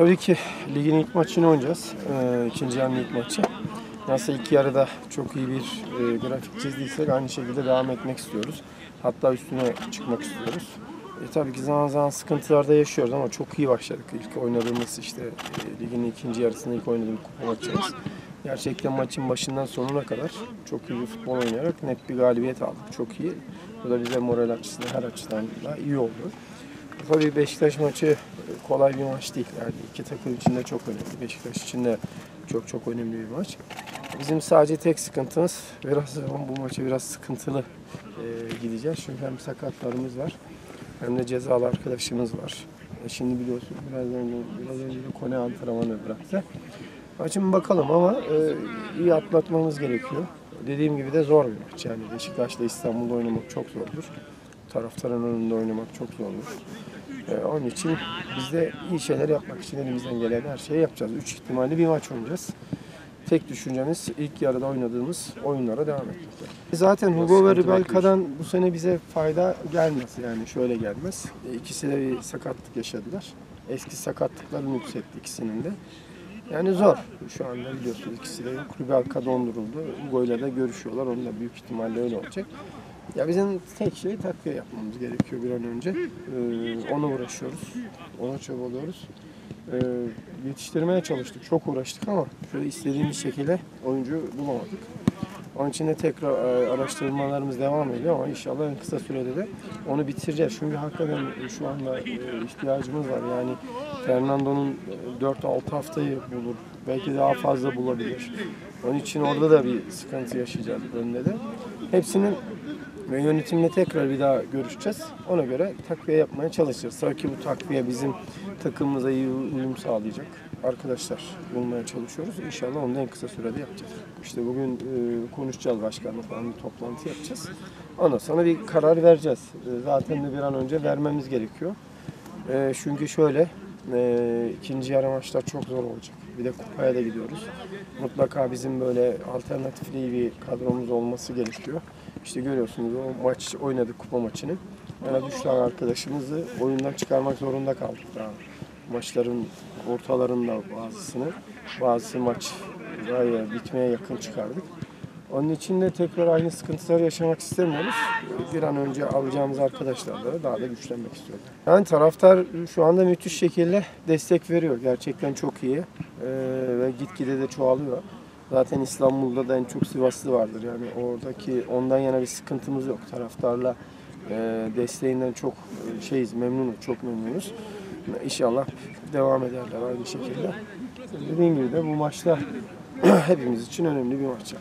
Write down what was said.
Tabii ki ligin ilk maçını oynayacağız. Ee, ikinci yarının ilk maçı. Nasıl ilk yarıda çok iyi bir e, grafik çizdiysek aynı şekilde devam etmek istiyoruz. Hatta üstüne çıkmak istiyoruz. E, tabii ki zaman zaman sıkıntılarda yaşıyoruz ama çok iyi başladık. İlk oynadığımız işte e, ligin ikinci yarısında ilk oynadığımız kupa maçımız. Gerçekten maçın başından sonuna kadar çok iyi bir futbol oynayarak net bir galibiyet aldık. Çok iyi. Bu da bize moral açısından her açıdan da iyi oldu. Tabii Beşiktaş maçı kolay bir maç değil. Yani iki takım için de çok önemli. Beşiktaş için de çok çok önemli bir maç. Bizim sadece tek sıkıntımız biraz bu maça biraz sıkıntılı e, gideceğiz. Çünkü hem sakatlarımız var hem de cezalı arkadaşımız var. E, şimdi biliyorsun biraz önce, biraz önce de Kone antrenmanı bıraktı. Maçın bakalım ama e, iyi atlatmamız gerekiyor. Dediğim gibi de zor bir maç. Yani Beşiktaş'la İstanbul'da oynamak çok zordur. Taraftarın önünde oynamak çok zordur. E, onun için biz de iyi şeyler yapmak için elimizden gelen her şeyi yapacağız. Üç ihtimalli bir maç oynayacağız. Tek düşüncemiz ilk yarıda oynadığımız oyunlara devam etmek. Zaten Hugo ve Ribelka'dan bu sene bize fayda gelmez. Yani şöyle gelmez. E, İkisi de bir sakatlık yaşadılar. Eski sakatlıkları nüksetti ikisinin de. Yani zor. Şu anda biliyorsunuz ikisi de. Ribelka donduruldu. Hugo ile de görüşüyorlar. Onun da büyük ihtimalle öyle olacak. Ya bizim tek şey takviye yapmamız gerekiyor bir an önce. Ee, ona uğraşıyoruz. Ona çabalıyoruz. Ee, yetiştirmeye çalıştık. Çok uğraştık ama şöyle istediğimiz şekilde oyuncu bulamadık. Onun için de tekrar e, araştırmalarımız devam ediyor ama inşallah en kısa sürede de onu bitireceğiz. Çünkü hakikaten şu anda e, ihtiyacımız var. Yani Fernando'nun e, 4-6 haftayı bulur. Belki daha fazla bulabilir. Onun için orada da bir sıkıntı yaşayacağız önde de. Hepsinin ve yönetimle tekrar bir daha görüşeceğiz. Ona göre takviye yapmaya çalışacağız. Tabii ki bu takviye bizim takımımıza iyi uyum sağlayacak arkadaşlar bulmaya çalışıyoruz. İnşallah onu en kısa sürede yapacağız. İşte bugün e, konuşacağız başkanla falan bir toplantı yapacağız. Ondan sonra bir karar vereceğiz. E, zaten de bir an önce vermemiz gerekiyor. E, çünkü şöyle e, ikinci yarı maçlar çok zor olacak. Bir de kupaya da gidiyoruz. Mutlaka bizim böyle alternatifli bir kadromuz olması gerekiyor. İşte görüyorsunuz o maç oynadık kupa maçını. Yani üç tane arkadaşımızı oyundan çıkarmak zorunda kaldık daha. Maçların ortalarında bazısını, bazısı maç gayet bitmeye yakın çıkardık. Onun için de tekrar aynı sıkıntıları yaşamak istemiyoruz. Bir an önce alacağımız arkadaşlarla daha da güçlenmek istiyoruz. Yani taraftar şu anda müthiş şekilde destek veriyor. Gerçekten çok iyi Ee, ve gitgide de çoğalıyor. Zaten İstanbul'da da en çok Sivaslı vardır. Yani oradaki ondan yana bir sıkıntımız yok. Taraftarla e, desteğinden çok e, şeyiz, memnunuz, çok memnunuz. İnşallah devam ederler aynı şekilde. Dediğim gibi de bu maçta hepimiz için önemli bir maç.